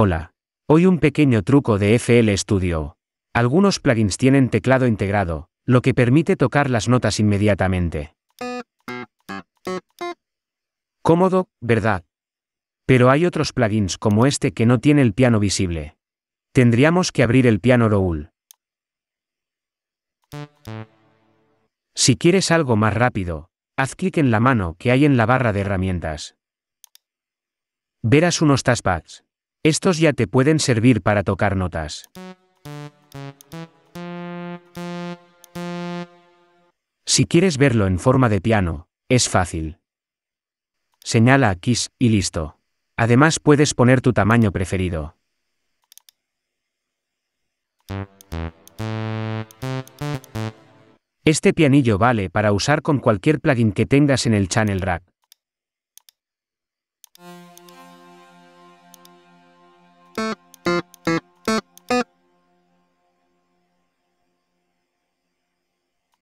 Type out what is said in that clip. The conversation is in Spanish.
Hola. Hoy un pequeño truco de FL Studio. Algunos plugins tienen teclado integrado, lo que permite tocar las notas inmediatamente. Cómodo, ¿verdad? Pero hay otros plugins como este que no tiene el piano visible. Tendríamos que abrir el piano roll. Si quieres algo más rápido, haz clic en la mano que hay en la barra de herramientas. Verás unos taskpads. Estos ya te pueden servir para tocar notas. Si quieres verlo en forma de piano, es fácil. Señala Kiss y listo. Además puedes poner tu tamaño preferido. Este pianillo vale para usar con cualquier plugin que tengas en el Channel Rack.